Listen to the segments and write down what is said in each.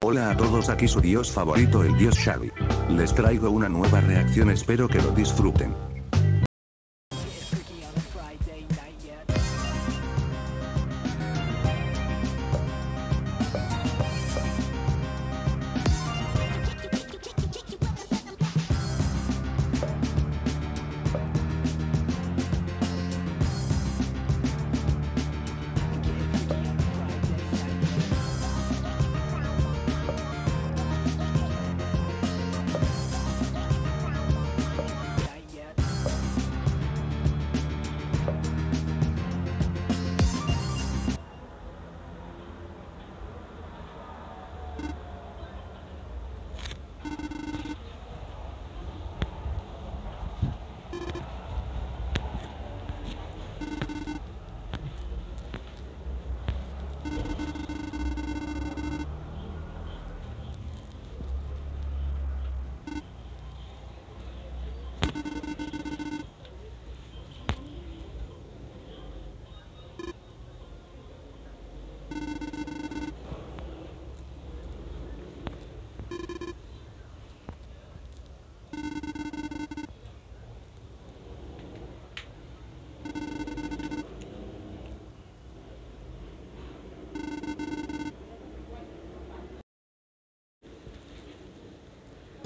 Hola a todos aquí su dios favorito el dios Xavi. Les traigo una nueva reacción espero que lo disfruten.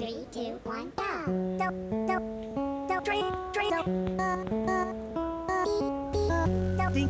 Three, two, one, go. Do, do, do, three, three, do. Uh, uh, uh. Uh, uh, uh, do, three,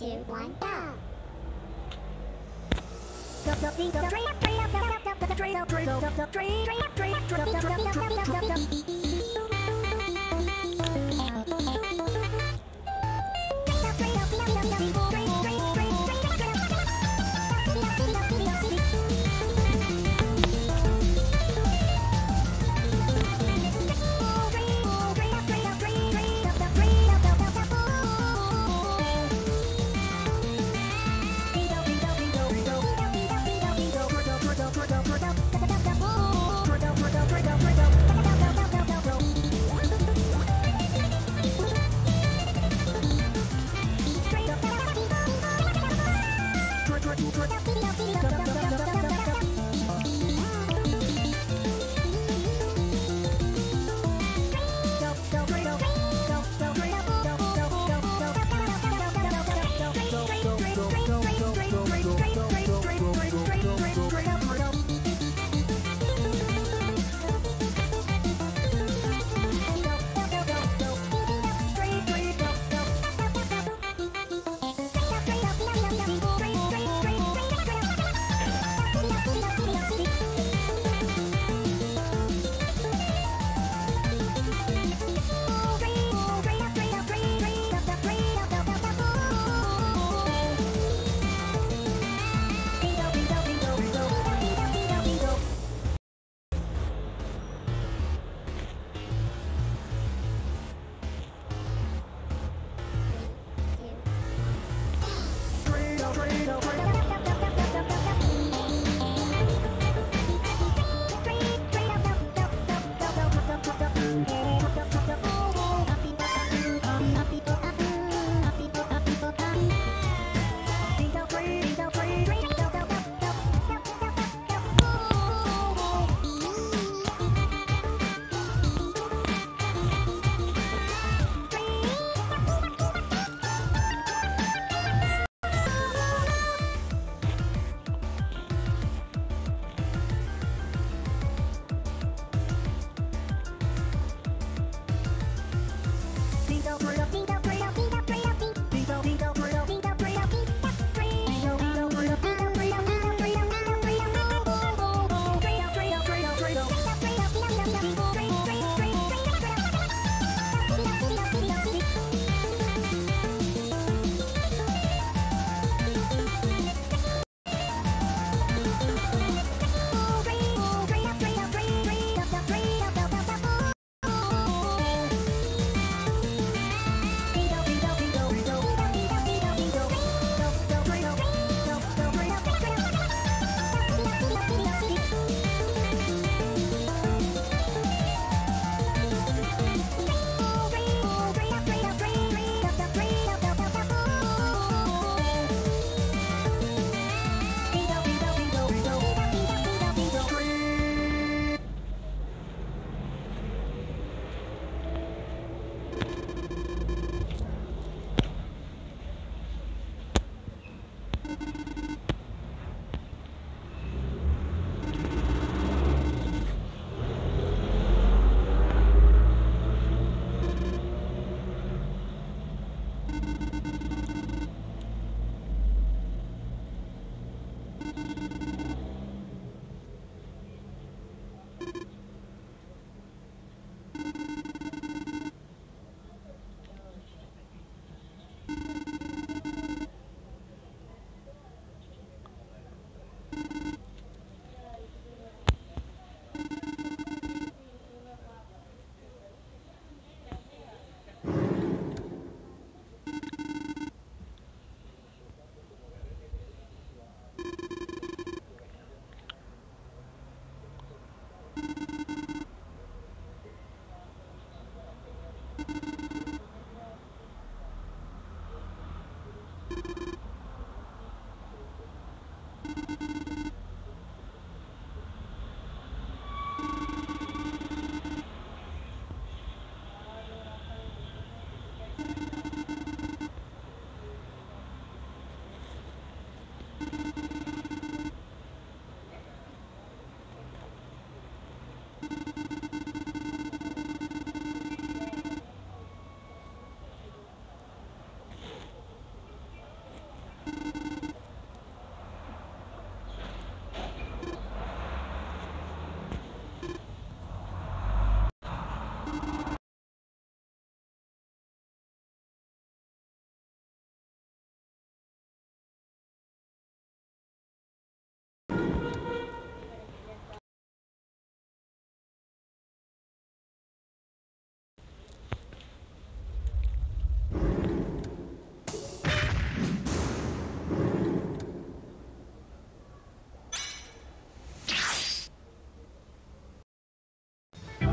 two, one, go!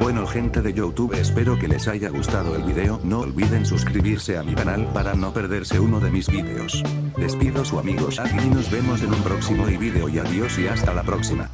Bueno gente de Youtube espero que les haya gustado el video. No olviden suscribirse a mi canal para no perderse uno de mis videos. Despido su amigo Shaggy y nos vemos en un próximo video y adiós y hasta la próxima.